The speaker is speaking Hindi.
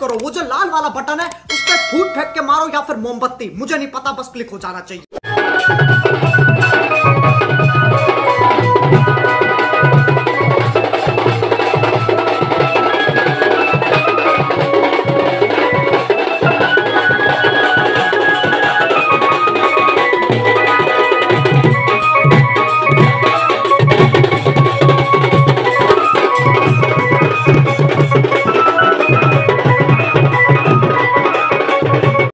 करो। वो जो लाल वाला बटन है, उस पर फूट फेंक के मारो या फिर मोमबत्ती। मुझे नहीं पता, बस क्लिक हो जाना चाहिए।